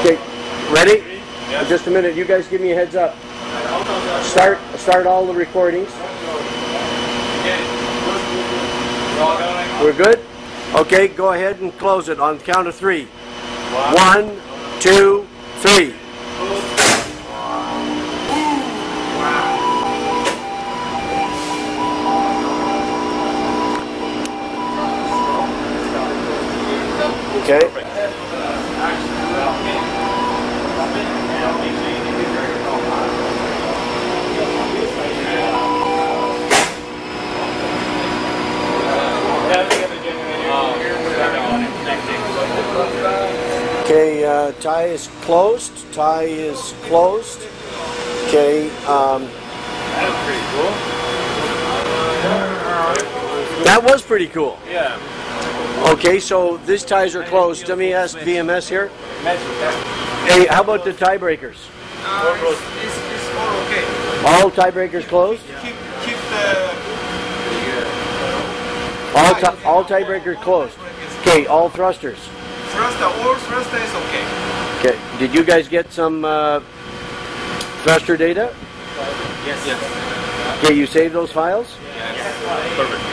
Okay, ready? Just a minute. You guys give me a heads up. Start start all the recordings. We're good? Okay, go ahead and close it on the count of three. One, two, three. Okay. Okay, uh, tie is closed. Tie is closed. Okay, um, that was pretty cool. Yeah. Okay, so these ties are closed. Let me ask VMS here. Hey, how about the tiebreakers? Uh, it's, it's, it's all okay. All tiebreakers closed? Keep, keep the All, ti- all tiebreakers closed. Okay, all thrusters. thruster. All thruster is okay. Okay, did you guys get some uh, thruster data? Yes. Yes. Okay, you saved those files? Yes. Perfect.